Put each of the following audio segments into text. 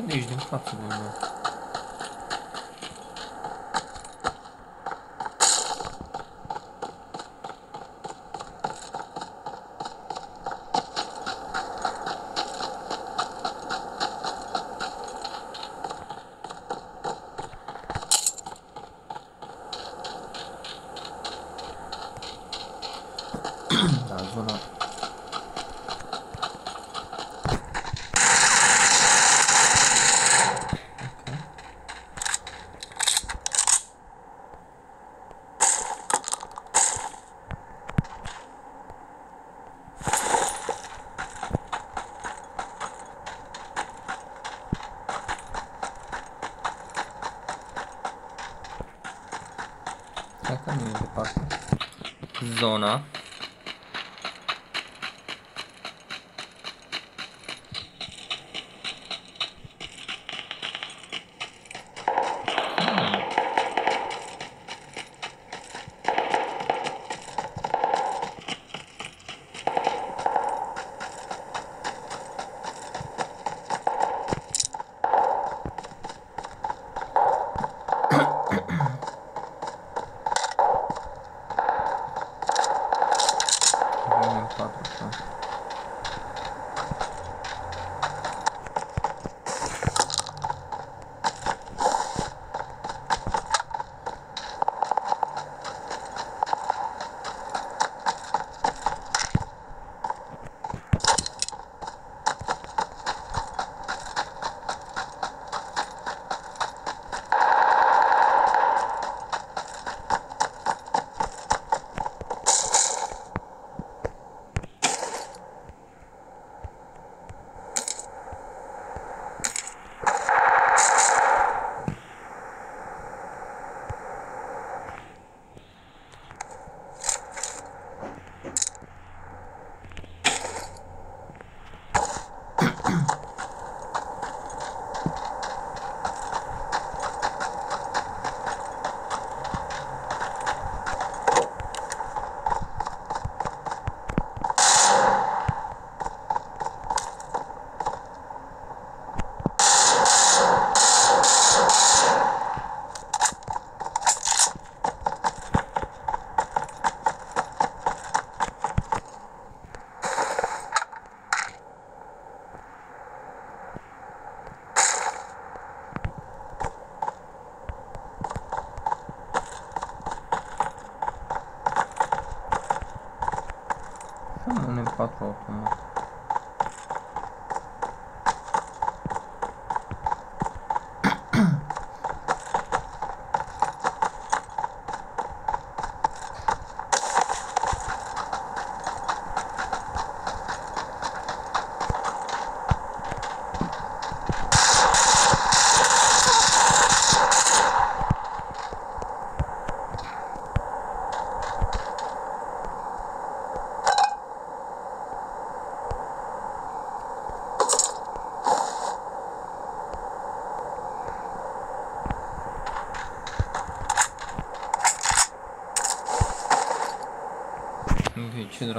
Ben de yüzde mi? 4 voltas.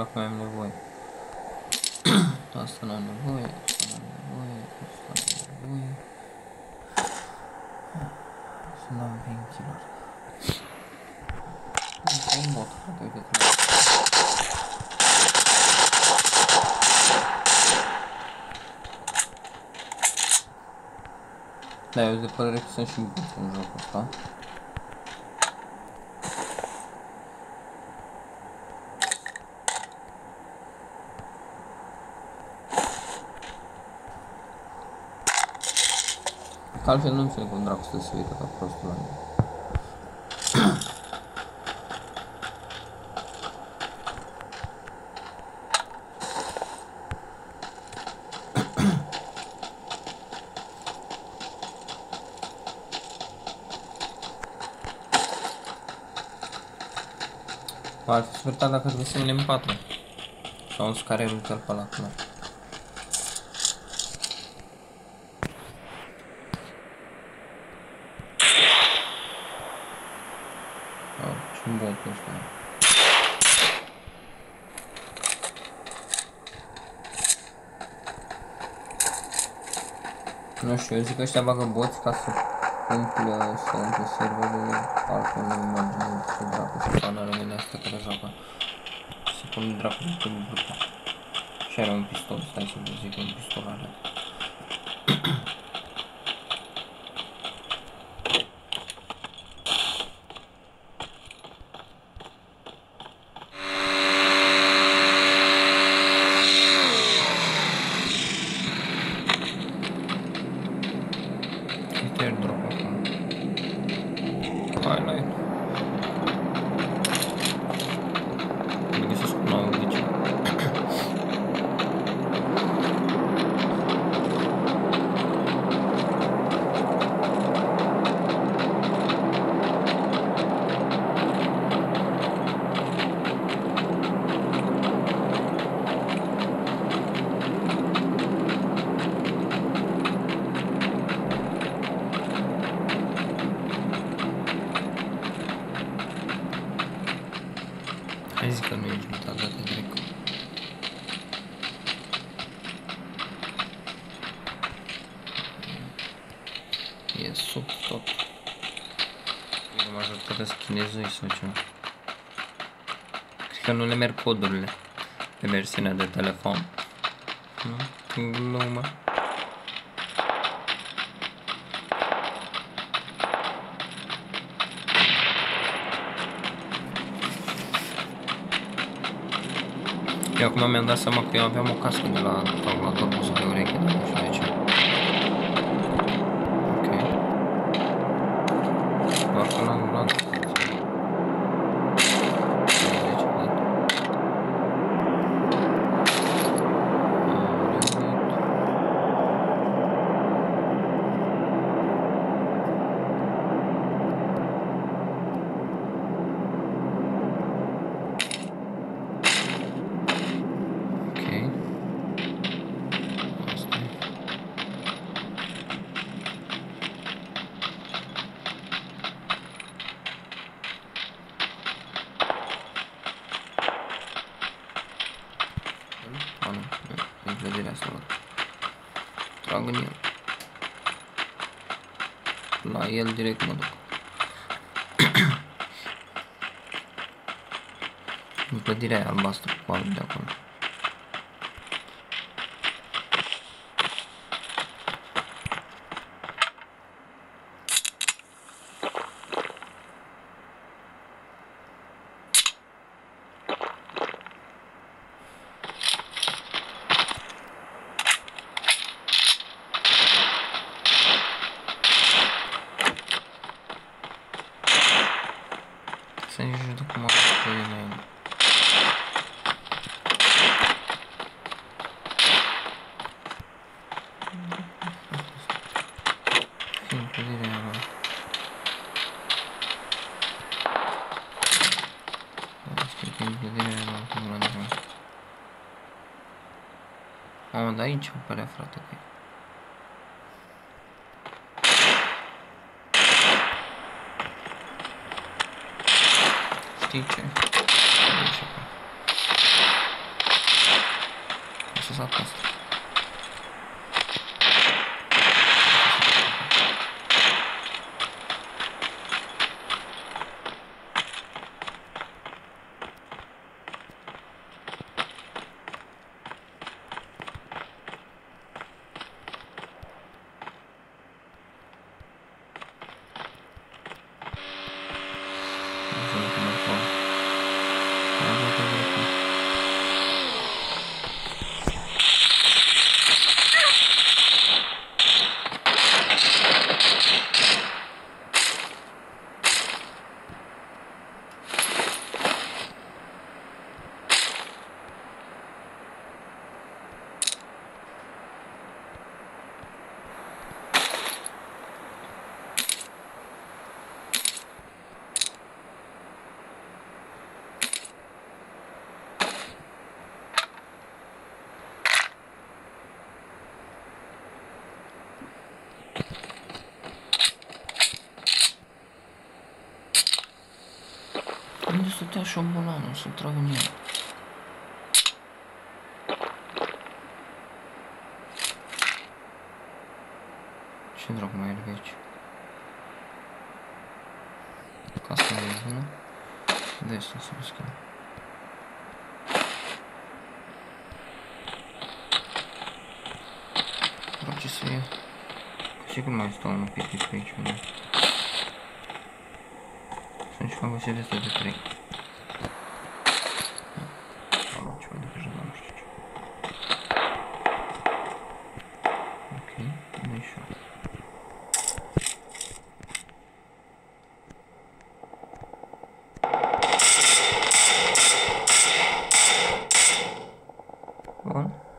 M4 automat. Ok, ce dracu mai am nevoie? Asta n-am nevoie, asta n-am nevoie, asta n-am nevoie. Să n-am painkiller. Un mod, frate, uite-te. Da, eu de părere că sunt și bun în jocul ăsta. Că altfel nu înțeleg cum dracu să se uită ca prostul la mine. Ar fi super tare dacă îți găsim un M4. Sau un scarel pe ăla acolo. Ouch. Și botul ăsta. Nu știu, eu zic că ăștia bagă boți ca să umple, să umple serverul, altfel nu imaginez ce dracu să facă rămâne asta care joacă. Se pune dracu de pe grupă. Și are un pistol, stai să vă zic un pistol are. Uite airdrop acum. Hai la el. Mă găsesc un nou aici. Hai zic că nu ești mutat, dată direct. E sub tot. E majoritatea sunt chinezui sau ceva. Cred că nu le merg codurile pe versiunea de telefon. Nu? În glumă. Acum mi-am dat seama că eu aveam o cască de la calculator pusă pe ureche, dar nu știu de ce. Ok. Doar că l-am luat. Deci, văd. Alright. Ok. Asta e. A, nu, nu, e clădirea asta, văd. Trag în el. La el direct mă duc. În clădirea aia albastră cu alb de acolo. Să nici nu știu cum arată pe el. Fiind clădirea aia, mă. Da, știu că e clădirea aia, mă, cum l-am zis. Mamă, dar aici îmi părea, frate, că e. Știi ce? Aici, acolo. O să sap asta. Nu știu cum acolo. Hai, hai, hai, hai, hai. Unde stătea șobolanul să trag în el? Ce dracu mai e aici? Casa de bună. De asta să mi schimb. Vreau ce să iau. Sigur mai stau un pic pe aici unde. Sunt și fac o serie asta de 3. 嗯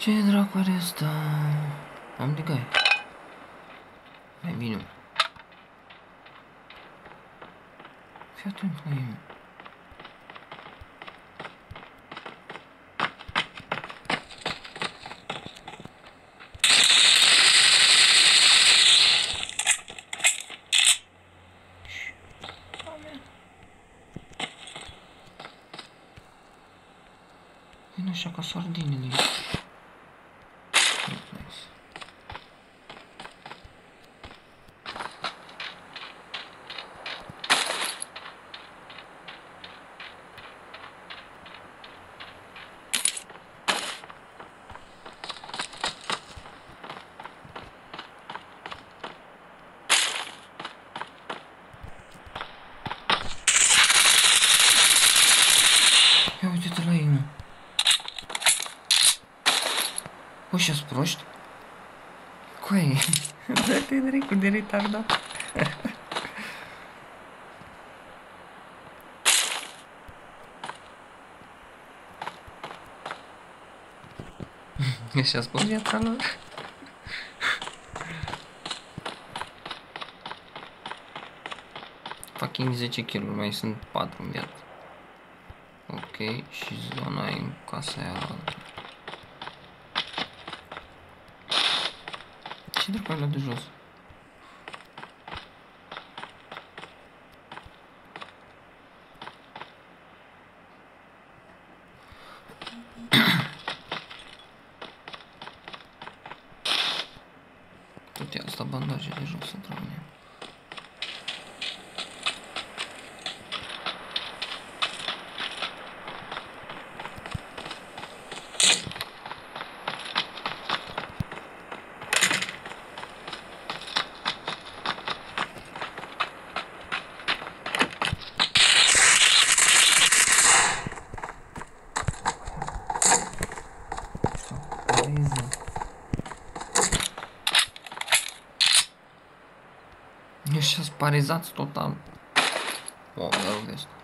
Ce dracu are asta? Am de gai. Mai bine. Fii atent la el. Vine așa ca sardinele. Nice. Ia uite-te la ei, mă. Ăștia sunt proști? Coi, dă-te dracu de retardat. Așa spun viața lor. Fucking 10 kg, mai sunt 4 în viață. Ok, și zona e în casa aia altă. Ce dracu ai luat de jos? Tot ia asta bandaje de jos să trag în ea. Pareze. Ăștia sunt parezați total. Wow, dar rog de asta.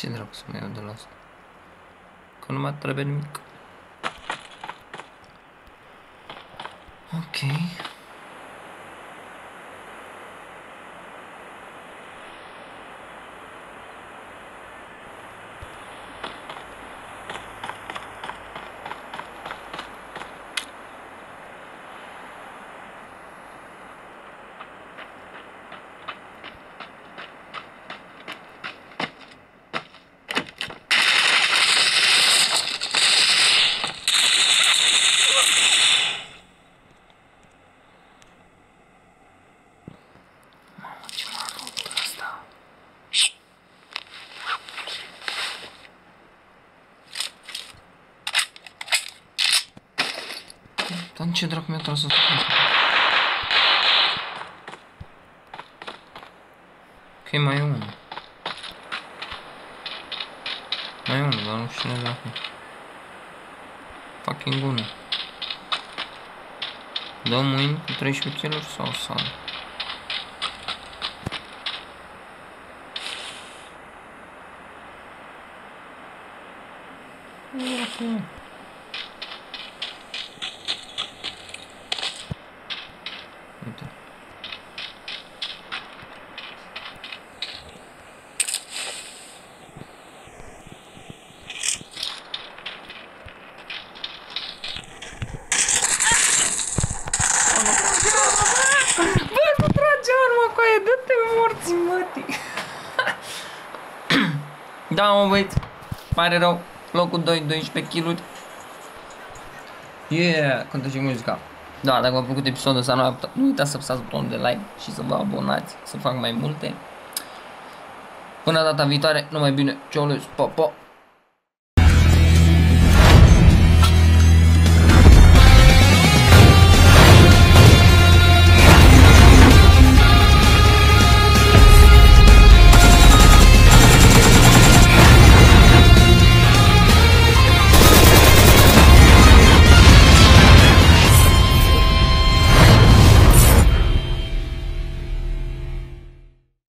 Ce dracu să mai iau de la asta? Că nu mai trebuie nimic. Ok. Dar în ce dracu mi-a tras asta? Ok, mai e unul. Mai e unul, dar nu știu cine dracu. Fucking unul. Dă mâini cu 13 kg sau sal? Uite. Bă, nu trage arma cu aia, dă-te morți, mătii. da, mă băieți, pare rău, locul 2, 12 kg. Yeah, cântă și muzica. Da, dacă v-a plăcut episodul ăsta, nu, nu uitați să apăsați butonul de like și să vă abonați, să fac mai multe. Până data viitoare, numai bine, ciao, pa, pa!